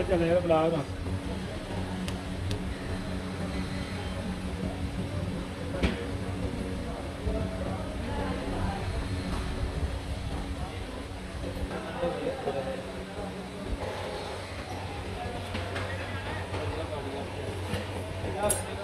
ก็จะเรียบร้อยแบบ Thank.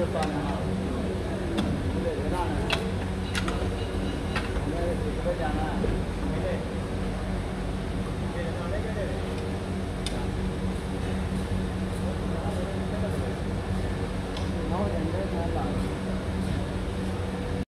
Obrigado.